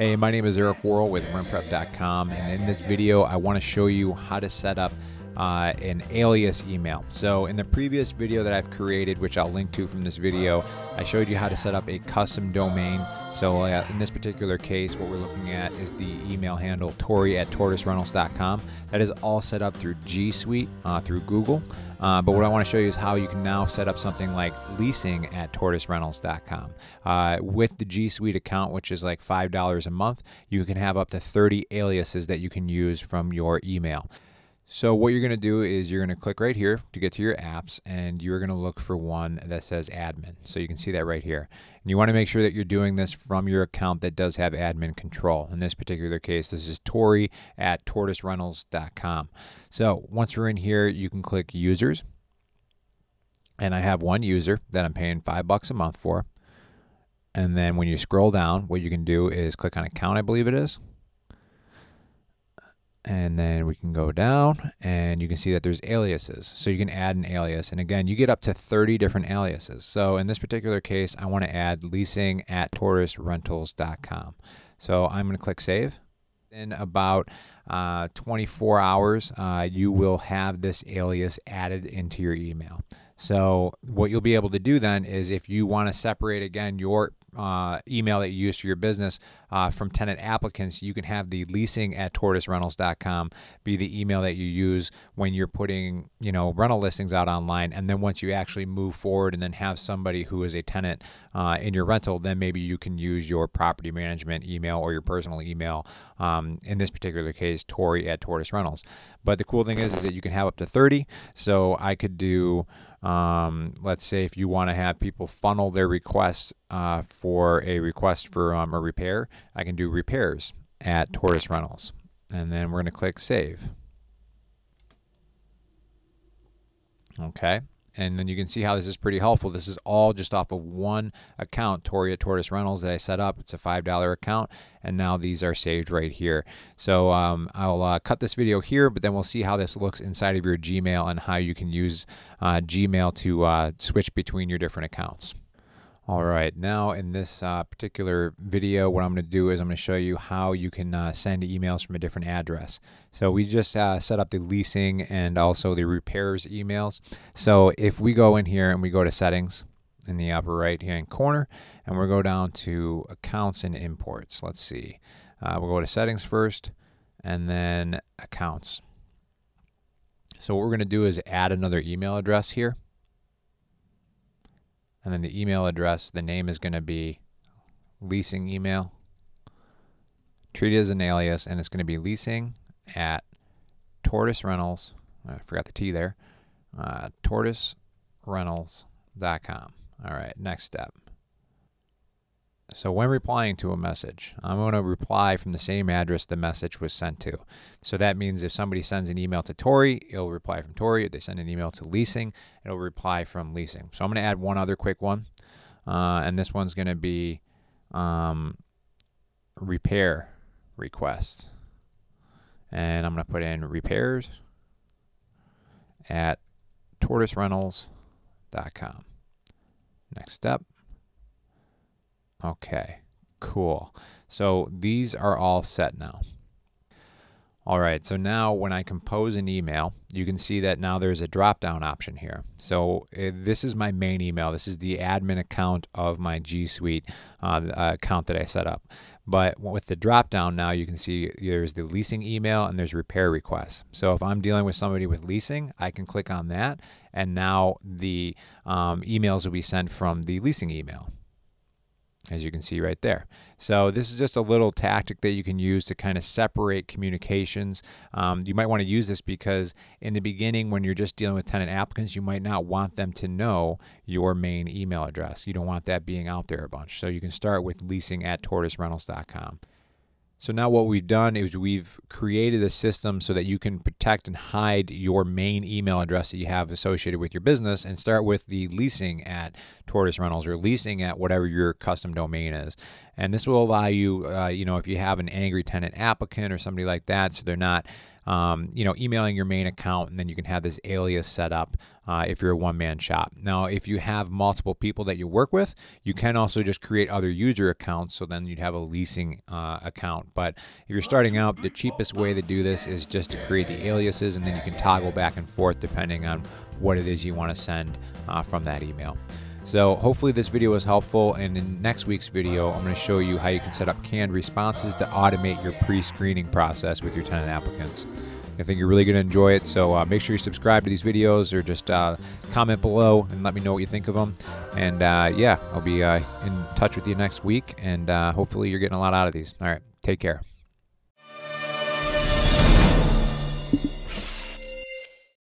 Hey, my name is Eric Worrell with RentPrep.com, and in this video, I want to show you how to set up uh, an alias email. So in the previous video that I've created, which I'll link to from this video, I showed you how to set up a custom domain. So uh, in this particular case, what we're looking at is the email handle Tori at tortoiserentals.com. That is all set up through G Suite uh, through Google. Uh, but what I want to show you is how you can now set up something like leasing at tortoiserentals.com. Uh, with the G Suite account, which is like $5 a month, you can have up to 30 aliases that you can use from your email. So what you're going to do is you're going to click right here to get to your apps and you're going to look for one that says admin. So you can see that right here. And you want to make sure that you're doing this from your account that does have admin control. In this particular case, this is Tori at tortoiserentals.com. So once we're in here, you can click users. And I have one user that I'm paying five bucks a month for. And then when you scroll down, what you can do is click on account, I believe it is and then we can go down and you can see that there's aliases. So you can add an alias and again you get up to 30 different aliases. So in this particular case I want to add leasing at tortoiserentals.com so I'm going to click save. In about uh, 24 hours uh, you will have this alias added into your email. So what you'll be able to do then is if you want to separate again your uh, email that you use for your business uh, from tenant applicants, you can have the leasing at tortoiserentals.com be the email that you use when you're putting, you know, rental listings out online. And then once you actually move forward and then have somebody who is a tenant uh, in your rental, then maybe you can use your property management email or your personal email. Um, in this particular case, Tori at Tortoise Rentals. But the cool thing is, is that you can have up to 30. So I could do um, let's say if you want to have people funnel their requests uh, for a request for um, a repair, I can do repairs at Tortoise Rentals. And then we're going to click save. Okay and then you can see how this is pretty helpful. This is all just off of one account, Tori at Tortoise Rentals, that I set up. It's a $5 account, and now these are saved right here. So um, I'll uh, cut this video here, but then we'll see how this looks inside of your Gmail and how you can use uh, Gmail to uh, switch between your different accounts. All right, now in this uh, particular video, what I'm going to do is I'm going to show you how you can uh, send emails from a different address. So we just uh, set up the leasing and also the repairs emails. So if we go in here and we go to settings in the upper right hand corner and we'll go down to accounts and imports. Let's see. Uh, we'll go to settings first and then accounts. So what we're going to do is add another email address here and then the email address, the name is going to be leasing email. Treat it as an alias, and it's going to be leasing at Tortoise Rentals. I forgot the T there. Uh, tortoiserentals.com. All right, next step. So when replying to a message, I'm going to reply from the same address the message was sent to. So that means if somebody sends an email to Tori, it'll reply from Tori. If they send an email to leasing, it'll reply from leasing. So I'm going to add one other quick one. Uh, and this one's going to be um, repair request. And I'm going to put in repairs at tortoiserentals.com. Next step. Okay, cool. So these are all set now. All right, so now when I compose an email, you can see that now there's a drop down option here. So uh, this is my main email. This is the admin account of my G Suite uh, account that I set up. But with the drop down now, you can see there's the leasing email and there's repair requests. So if I'm dealing with somebody with leasing, I can click on that, and now the um, emails will be sent from the leasing email as you can see right there. So this is just a little tactic that you can use to kind of separate communications. Um, you might want to use this because in the beginning when you're just dealing with tenant applicants, you might not want them to know your main email address. You don't want that being out there a bunch. So you can start with leasing at tortoiserentals.com. So now what we've done is we've created a system so that you can protect and hide your main email address that you have associated with your business and start with the leasing at Tortoise Rentals or leasing at whatever your custom domain is. And this will allow you, uh, you know, if you have an angry tenant applicant or somebody like that, so they're not um, you know, emailing your main account, and then you can have this alias set up uh, if you're a one-man shop. Now, if you have multiple people that you work with, you can also just create other user accounts. So then you'd have a leasing uh, account. But if you're starting out, the cheapest way to do this is just to create the aliases, and then you can toggle back and forth depending on what it is you want to send uh, from that email. So hopefully this video was helpful and in next week's video I'm going to show you how you can set up canned responses to automate your pre-screening process with your tenant applicants. I think you're really going to enjoy it, so uh, make sure you subscribe to these videos or just uh, comment below and let me know what you think of them. And uh, yeah, I'll be uh, in touch with you next week and uh, hopefully you're getting a lot out of these. All right, take care.